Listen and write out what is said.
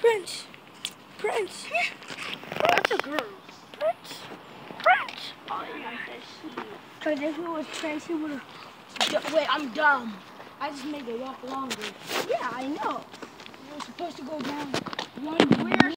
Prince. Prince. That's a girl. Prince. Prince. Oh, yeah. Because if it was Prince, he would have. Wait, I'm dumb. I just made it walk longer. Yeah, I know. We're supposed to go down one. Where